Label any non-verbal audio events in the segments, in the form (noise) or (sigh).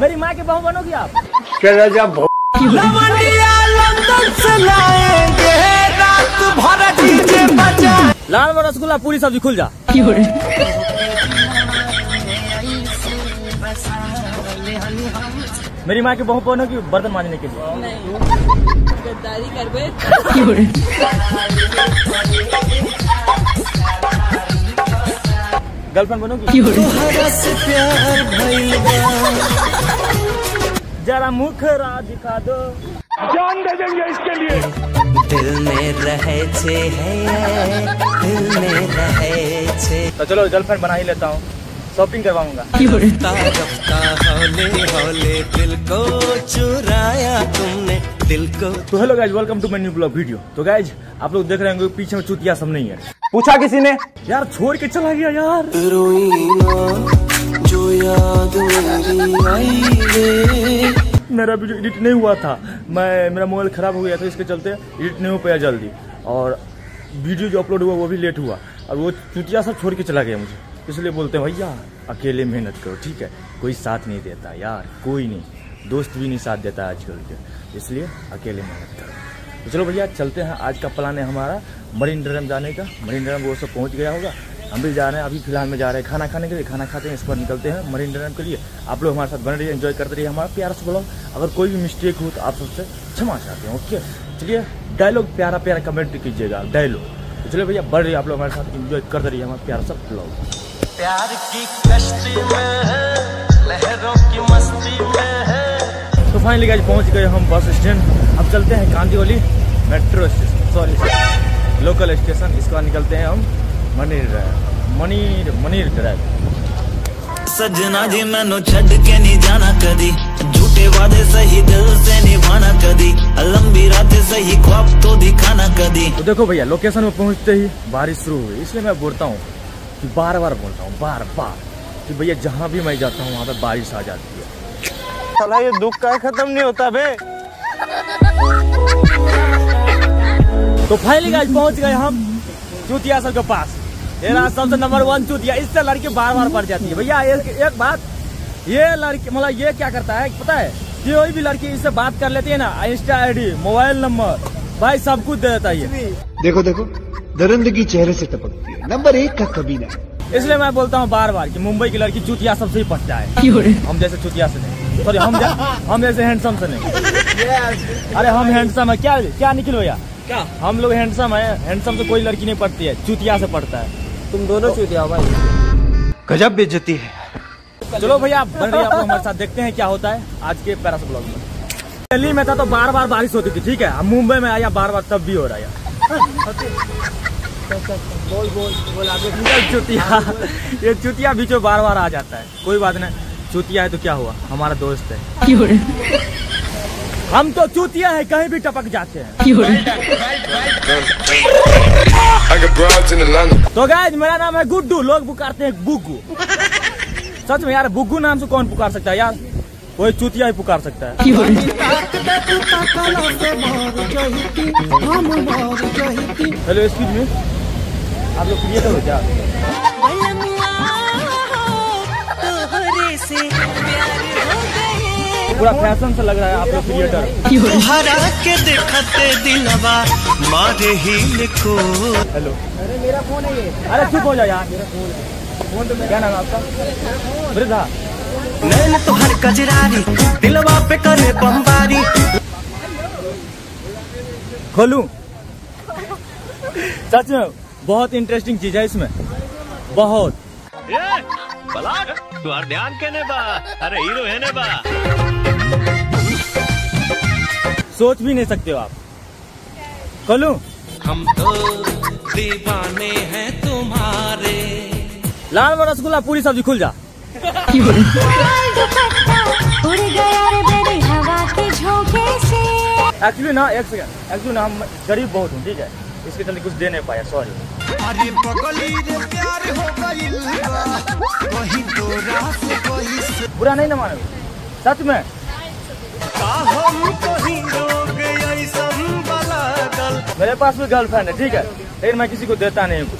मेरी माँ के बहू बनोगी आप? लाल में रसगुल्ला पूरी सब्ज़ी खुल जा। मेरी माँ के बहू बनोगी बर्तन मांजने के लिए। गर्लफ्रेंड बनोगी? जरा मुखरा दिखा दो। जान दे देंगे इसके लिए। दिल में रहे छे है दिल में रहे छे। तो चलो गर्लफ्रेंड बना ही लेता हूँ। शॉपिंग करवाऊँगा। हौले हौले दिल को चुराया तुमने दिल को। तो hello guys welcome to my new blog video तो गाइज़ आप लोग देख रहे होंगे पीछे में चुतिया सब नहीं है। पूछा किसी ने? यार छोड़ के चला गया यार। रोई ना जो याद मेरी आई रे। मेरा वीडियो एडिट नहीं हुआ था, मैं, मेरा मोबाइल खराब हो गया था, इसके चलते एडिट नहीं हो पाया जल्दी। और वीडियो जो अपलोड हुआ, वो भी लेट हुआ। और वो चुतिया सब छोड़ के चला गया मुझे। इसलिए बोलते हैं, भैया, अकेले मेहनत करो, ठीक है? कोई साथ नहीं देता, यार, कोई नहीं। दोस्त भी नहीं साथ देता आजकल के। इसलिए अकेले मेहनत करो। तो चलो भैया, चलते हैं। आज का प्लान है हमारा मरीन ड्राइव जाने का। मरीन ड्राइव वो सब पहुँच गया होगा। हम भी जा रहे हैं अभी फ़िलहाल में जा रहे हैं खाना खाने के लिए खाना खाते हैं इस पर निकलते हैं मरीन ड्राइव के लिए। आप लोग हमारे साथ बने रहिए एंजॉय करते रहिए हमारा प्यारा से ब्लॉग अगर कोई भी मिस्टेक हो तो आप सबसे क्षमा चाहते हैं ओके चलिए डायलॉग प्यारा प्यारा कमेंट कीजिएगा डायलॉग तो चलिए भैया बढ़ रही आप लोग हमारे साथ एंजॉय करते रहिए हमारा प्यारा सा ब्लॉग प्यार की कश्ती में है लहरों की मस्ती में है। तो फाइनली गाइज़ पहुँच गए हम बस स्टैंड। अब चलते हैं Kandivali metro station sorry local station इसके बाद निकलते हैं हम Marine Drive Marine Marine Drive सजना जी मैनू छड़ के नहीं जाना कदी। झूठे वादे सही दिल से निभाना कदी। लंबी रातें सही ख्वाब तो दिखाना कदी। तो देखो भैया लोकेशन में पहुँचते ही बारिश शुरू हुई इसलिए मैं बोलता हूँ कि बार बार बोलता हूँ बार बार कि भैया जहाँ भी मैं जाता हूँ वहाँ पे बारिश आ जाती है। साला ये दुख का खत्म नहीं होता बे। तो फाइनली गाइस पहुँच गए हम चूतिया सर के पास। ये रहा सबसे नंबर वन चूतिया इससे लड़की बार बार पड़ जाती है। भैया एक, एक बात ये लड़की मतलब ये क्या करता है पता है? कोई भी लड़की इससे बात कर लेती है ना इंस्टा आईडी मोबाइल नंबर भाई सब कुछ दे देता है ये। देखो देखो दरिंदगी चेहरे से टपकती है। नंबर एक का कभी कबीना इसलिए मैं बोलता हूँ बार बार कि मुंबई की लड़की चूतिया सबसे ही पटता है हम जैसे चुतिया से नहीं। सॉरी हम हम जैसे हैंडसम से नहीं। अरे हम हैंडसम है। क्या क्या निकलो यार क्या? हम लोग हैंडसम है। हैंडसम से कोई लड़की नहीं पटती है। चुतिया से पड़ता है। तुम दोनों चूतिया हो भाई? गजब बेइज्जती है। चलो भैया बन रही आप हमारे साथ देखते हैं क्या होता है आज के पैरास ब्लॉग में। दिल्ली में था तो बार बार बारिश होती थी ठीक है? अब मुंबई में आया बार बार तब भी हो रहा है बोल बोल बोल निकल चुतिया। ये चुतिया बीच में बार बार आ जाता है। कोई बात नहीं। चुतिया है तो क्या हुआ? हमारा दोस्त है। हम तो चुतिया है कहीं भी टपक जाते हैं। तो गाइज़ मेरा नाम है गुड्डू लोग पुकारते हैं बुग्गू सच में यार बुग्गू नाम से कौन पुकार सकता है? यार कोई चुतिया ही पुकार सकता है। हेलो एक्सक्यूज मी आप लोग क्रिएटर हो क्या? पूरा फ़ैशन से लग रहा है आप लोग क्रिएटर के देखते दिलवा मारे ही लिखो हेलो अरे मेरा फ़ोन है ये अरे चुप हो जा यार। मेरा फ़ोन है क्या नाम आपका? वृद्धा। नैन तो हर कजरारी दिलवा पे करे बमबारी खोलू? सच में बहुत इंटरेस्टिंग चीज़ है इसमें। बहुत। ध्यान केने बा। अरे हीरो है ने बा। सोच भी नहीं सकते हो आप। खोलू हम तो दीवाने हैं तुम्हारे। लाल में रसगुल्ला पूरी सब्ज़ी खुल जा। दुपट्टा उड़ गया रे मेरी हवा के झोंके से एक्चुअली ना एक सेकंड एक्चुअली ना हम गरीब बहुत हूँ ठीक है? इसके चलते कुछ दे नहीं पाया सॉरी अरे बगली रे प्यार हो वही तो रात वही बुरा नहीं ना मानो सच में? मेरे पास भी गर्लफ्रेंड है ठीक है? लेकिन मैं किसी को देता नहीं हूँ।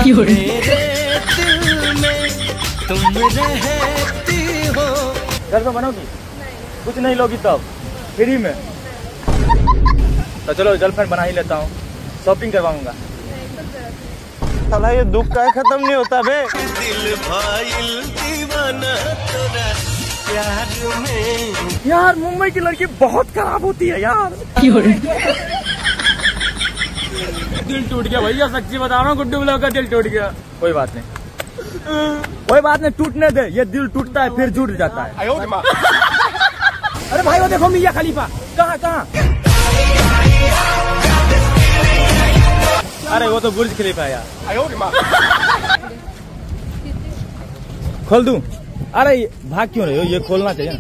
घर पे बनोगी? कुछ नहीं लोगी तब। फ्री में। तो चलो गर्लफ्रेंड बना ही लेता हूँ। शॉपिंग करवाऊँगा। साला ये दुख का खत्म नहीं होता बे। यार मुंबई की लड़की बहुत खराब होती है यार। (laughs) (laughs) दिल टूट गया। भैया सच्ची बता रहा हूँ गुड्डू ब्लॉग का दिल टूट गया। कोई बात नहीं। कोई बात नहीं टूटने दे। ये दिल टूटता है फिर जुट जाता है। अरे भाई वो देखो मियाँ खलीफा। कहाँ कहाँ? अरे वो तो बुर्ज खलीफा है यार। खोल दू? अरे भाग क्यों रहे हो? ये खोलना चाहिए ना।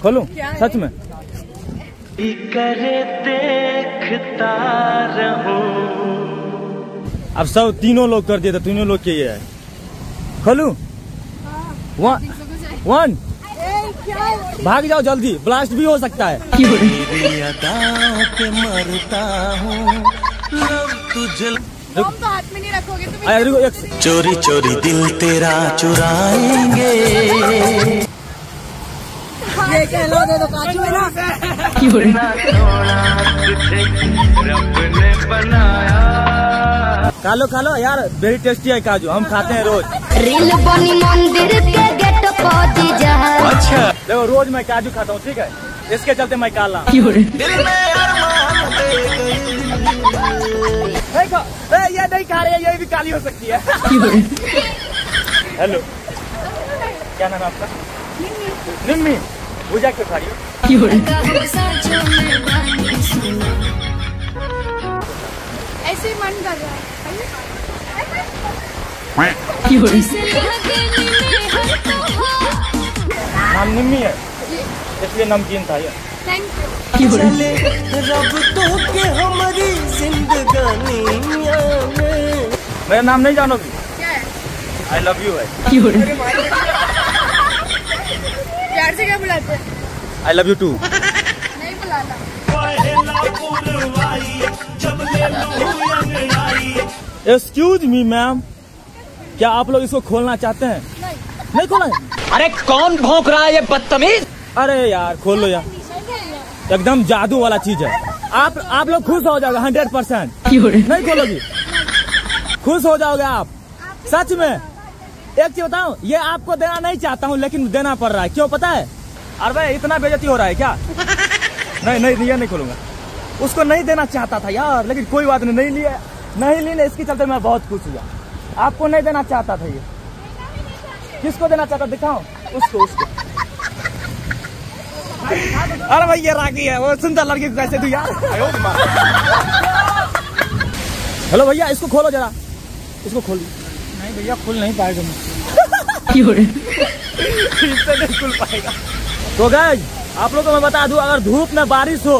खोलूं? सच में? अब सब तीनों लोग कर दिए तो तीनों लोग के ये है। खोलू वन वन भाग जाओ जल्दी ब्लास्ट भी हो सकता है। तो हाथ में नहीं रखोगे तुम अरे रुको, एक से- चोरी चोरी दिल तेरा चुराएँगे। दे दो काजू है ना खालो खालो यार वेरी टेस्टी है काजू हम खाते हैं रोज। रील बनी मंदिर के गेट पहुँची जा देखो रोज मैं काजू खाता हूँ ठीक है? इसके चलते मैं काला। हूँ। नहीं खा ए, ये नहीं खा रहे ये भी काली हो सकती है। हेलो क्या नाम है आपका? निम्मी। पूजा क्यों खा रही हो ऐसे ही मन कर रहा है। नाम निम्मी है। इसलिए नमकीन था ये। थैंक यू मेरा नाम नहीं जानोगी? क्या आई लव यू है प्यार से क्या बुलाते हैं? आई लव यू टू नहीं बुलाना। एक्सक्यूज मी मैम क्या आप लोग इसको खोलना चाहते हैं? नहीं। नहीं खोला है? अरे कौन भौंक रहा है ये बदतमीज? अरे यार खोल लो यार। एकदम जादू वाला चीज़ है। आप आप लोग खुश हो जाओगे हंड्रेड परसेंट नहीं खोलोगी? खुश हो जाओगे आप सच में? एक चीज़ बताऊँ ये आपको देना नहीं चाहता हूँ लेकिन देना पड़ रहा है। क्यों पता है? अरे भाई इतना बेजती हो रहा है क्या? नहीं नहीं ये नहीं खोलूँगा। उसको नहीं देना चाहता था यार लेकिन कोई बात नहीं नहीं लिया नहीं ली इसके चलते मैं बहुत खुश हुआ। आपको नहीं देना चाहता था ये। किसको देना चाहता दिखाओ। उसको उसको। अरे भाई ये रागी है वो सुंदर लड़की को कैसे तू यार? हेलो भैया इसको खोलो जरा। इसको खोल। नहीं भैया खुल नहीं पाएगा इससे (laughs) नहीं खुल पाएगा। तो गए आप लोग को मैं बता दूँ अगर धूप में बारिश हो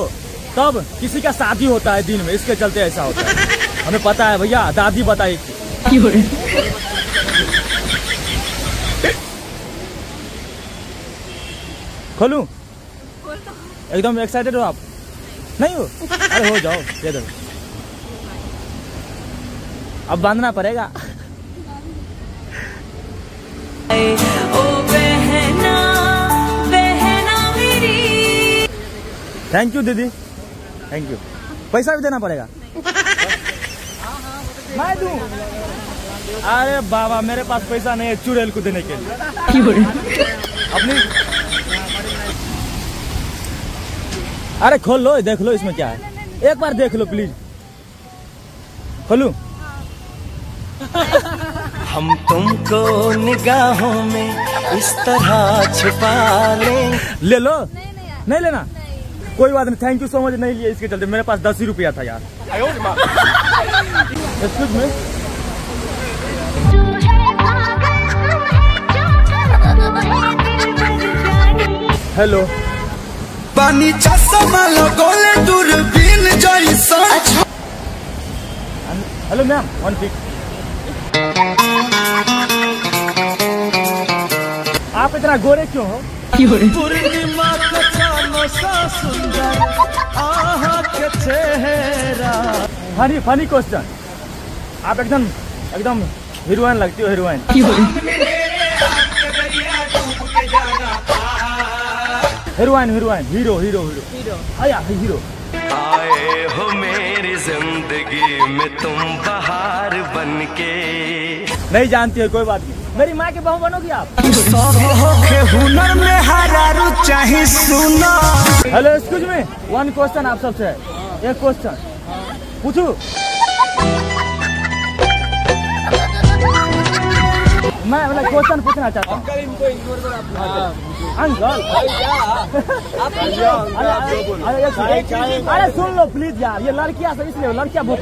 तब किसी का शादी होता है दिन में। इसके चलते ऐसा होता है। हमें पता है भैया दादी बताई थी। खोलू? एकदम एक्साइटेड हो आप? नहीं हो? अरे हो जाओ दे दो। अब बांधना पड़ेगा। थैंक यू दीदी। थैंक यू पैसा भी देना पड़ेगा। मैं दूँ? अरे बाबा, मेरे पास पैसा नहीं है चुड़ैल को देने के लिए। अपनी अरे खोल लो, देख लो इसमें क्या है। एक बार देख लो प्लीज़ खोलू? हम तुमको निगाहों में इस तरह छुपा लें। ले लो। नहीं नहीं लेना। नहीं। कोई बात नहीं थैंक यू सो मच नहीं लिया इसके चलते। मेरे पास दस ही रुपया था यार। एक्सक्यूज में। हेलो पानी hello ma'am one pick up इतना गोरे क्यों हो? फनी फनी क्वेश्चन आप एकदम एकदम हीरोइन लगती हो heroine heroine heroine hero hero hero आया हीरो आए हो मेरी ज़िंदगी में तुम बहार बनके। नहीं जानती है कोई बात नहीं. मेरी माँ के बहू बनोगी आप। हुनर में हरारू चाहे सुना hello excuse me one question आप सबसे। है एक क्वेश्चन पूछू? मैं मतलब क्वेश्चन पूछना चाहता हूँ। अंकल अरे अरे, अरे, सुन लो प्लीज़ यार। ये लड़कियाँ सब इसलिए लड़कियाँ बहुत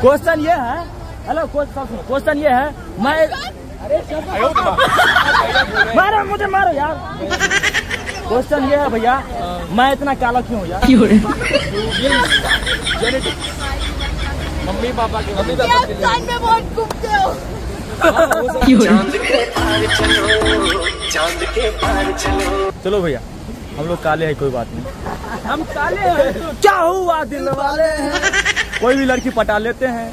क्वेश्चन ये है हेलो क्वेश्चन ये है मैं मारो मुझे मारो यार। क्वेश्चन ये है भैया मैं इतना काला क्यों हूँ यार? में बहुत घूमते हो। चलो भैया हम लोग काले हैं कोई बात नहीं। हम काले हैं। तो क्या हुआ दिल वाले हैं कोई भी लड़की पटा लेते हैं।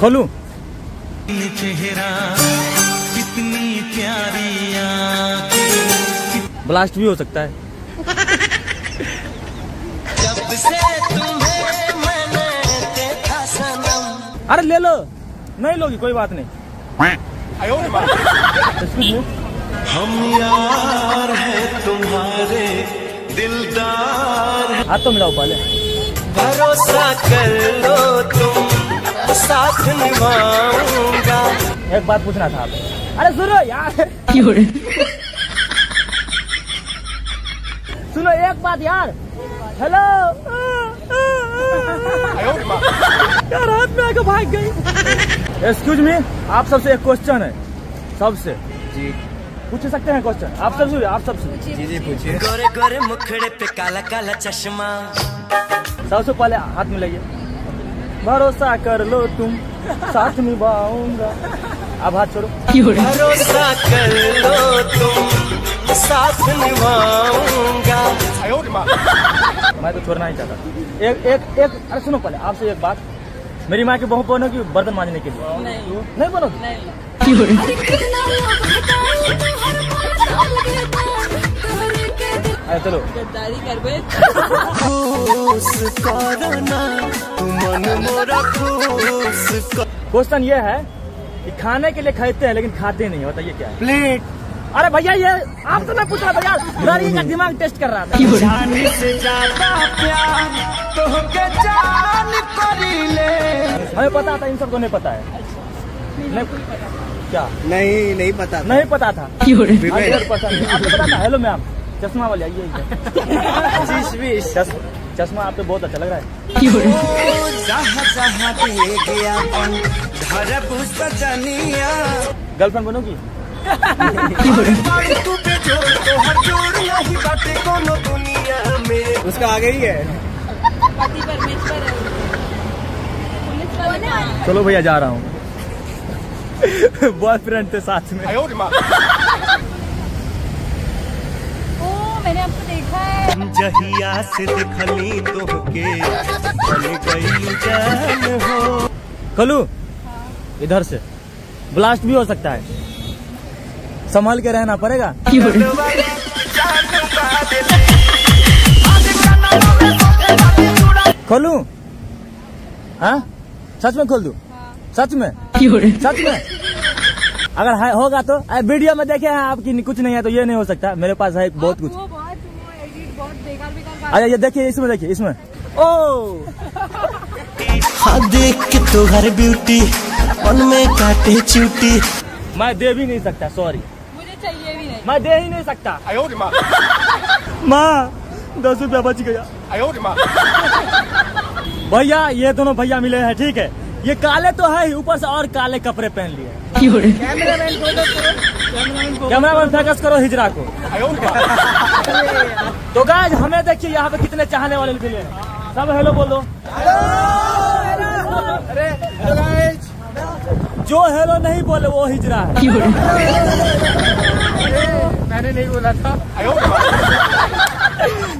खोलू चेहरा कितनी प्यारी ब्लास्ट भी हो सकता है। जब से तुम्हें मैंने देखा सनम अरे ले लो। नहीं लोगी कोई बात नहीं। हम यार हैं तुम्हारे दिलदार हाथ तो मिलाओ पहले भरोसा कर लो तुम साथ निभाऊँगा। एक बात पूछना था आप अरे सुनो यार। सुनो एक बात यार। हेलो। यार हाथ में आके भाग गई? एक्सक्यूज मी आप सबसे एक क्वेश्चन है। सबसे। जी। पूछ सकते हैं क्वेश्चन आप सबसे आप सबसे गोरे गोरे मुखड़े पे काला काला चश्मा। सबसे पहले हाथ मिलाइए। भरोसा कर लो तुम साथ निभाऊँगा। अब हाथ छोड़ो। भरोसा कर लो तुम साथ निभाऊँगा। मैं तो छोड़ना ही चाहता एक एक एक अरे सुनो पहले आपसे एक बात। मेरी माँ की बहू बनोगी बर्तन मांजने के लिए। नहीं। नहीं बनोगी? तो के चलो। खुश कर क्वेश्चन ये है कि खाने के लिए खरीदते हैं लेकिन खाते नहीं बताइए क्या है? प्लेट। अरे भैया ये आप तो मैं पूछ रहा था यार लड़की का दिमाग टेस्ट कर रहा था। जान से ज़्यादा प्यार तो जान ले। हमें पता था इन सबको नहीं पता है। नहीं क्या? नहीं नहीं पता नहीं (laughs) पता था। आपको पता था? हेलो मैम चश्मा वाले आइए चश्मा चश्मा आप पे बहुत अच्छा लग रहा है। गर्लफ्रेंड बनोगी तू जोड़ तो हर जोड़ नहीं बाटे कोनो दुनिया में। उसका आगे ही है। है। चलो भैया जा रहा हूँ। बॉयफ्रेंड थे साथ में। ओ मैंने आपको देखा है। जहिया से देखली जान खलू इधर से। ब्लास्ट भी हो सकता है। संभाल के रहना पड़ेगा। खोलू हाँ? सच में खोल दू? सच में? सच में? अगर है होगा तो वीडियो में देखे हैं आपकी कुछ नहीं है तो ये नहीं हो सकता। मेरे पास है बहुत कुछ। वो बहुत वो एडिट बहुत बेकार बेकार अरे ये देखिए इसमें देखिए इसमें। ओ! हाँ देख के तोहर ब्यूटी मन में काटे चूटी। मैं दे भी नहीं सकता सॉरी मुझे चाहिए भी नहीं। मैं दे ही नहीं सकता। माँ। दस रुपया बच गया। भैया ये दोनों भैया मिले हैं ठीक है? ये काले तो है ही ऊपर से और काले कपड़े पहन लिए। कैमरामैन फोकस करो हिजरा को। तो गाज हमें देखिए यहाँ पे कितने चाहने वाले मिले सब हेलो बोलो। जो हेलो नहीं बोले वो हिजरा है। मैंने नहीं बोला था।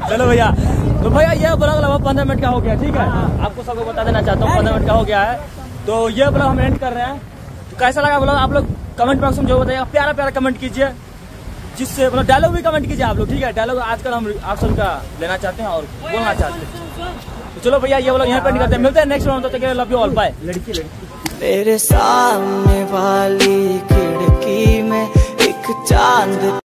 चलो भैया। तो भैया ये ब्लॉग लगभग पंद्रह मिनट का हो गया ठीक है? आपको सबको बता देना चाहता हूँ पंद्रह मिनट का हो गया है। तो ये ब्लॉग हम एंड कर रहे हैं। तो कैसा लगा ब्लॉग? आप लोग कमेंट बॉक्स में जो बताइएगा प्यारा प्यारा कमेंट कीजिए जिससे मतलब डायलॉग भी कमेंट कीजिए आप लोग ठीक है? डायलॉग आजकल हम आप सबका लेना चाहते हैं और बोलना चाहते हैं। तो चलो भैया ये ब्लॉग यहाँ पे करते हैं। मिलते हैं नेक्स्ट तक लव यू ऑल बाय लड़की लड़की। तेरे सामने वाली खिड़की में एक चाँद